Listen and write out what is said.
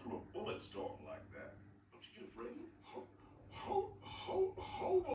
through a bullet storm